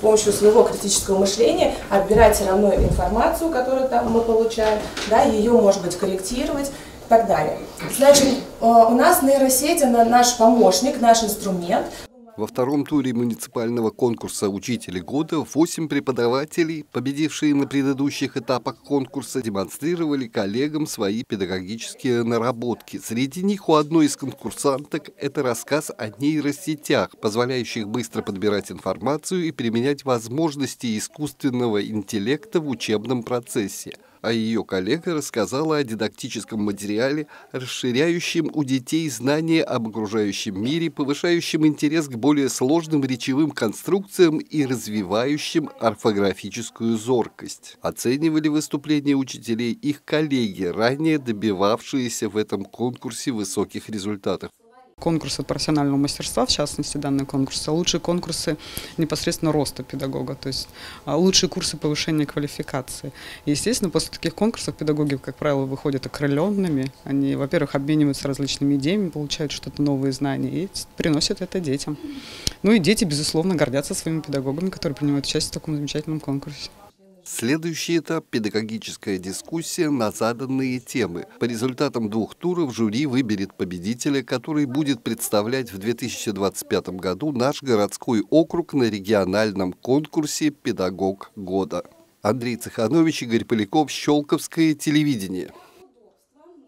помощью своего критического мышления отбирать равно информацию, которую там мы получаем, да, ее, может быть, корректировать и так далее. Значит, э, у нас нейросеть, она наш помощник, наш инструмент. Во втором туре муниципального конкурса «Учители года» восемь преподавателей, победившие на предыдущих этапах конкурса, демонстрировали коллегам свои педагогические наработки. Среди них у одной из конкурсанток это рассказ о нейросетях, позволяющих быстро подбирать информацию и применять возможности искусственного интеллекта в учебном процессе а ее коллега рассказала о дидактическом материале, расширяющем у детей знания об окружающем мире, повышающем интерес к более сложным речевым конструкциям и развивающим орфографическую зоркость. Оценивали выступления учителей их коллеги, ранее добивавшиеся в этом конкурсе высоких результатов конкурсы профессионального мастерства, в частности данные конкурсы, а лучшие конкурсы непосредственно роста педагога, то есть а, лучшие курсы повышения квалификации. Естественно, после таких конкурсов педагоги, как правило, выходят окрыленными. Они, во-первых, обмениваются различными идеями, получают что-то новые знания и приносят это детям. Ну и дети, безусловно, гордятся своими педагогами, которые принимают участие в таком замечательном конкурсе. Следующий этап – педагогическая дискуссия на заданные темы. По результатам двух туров жюри выберет победителя, который будет представлять в 2025 году наш городской округ на региональном конкурсе «Педагог года». Андрей Цеханович, Игорь Поляков, Щелковское телевидение.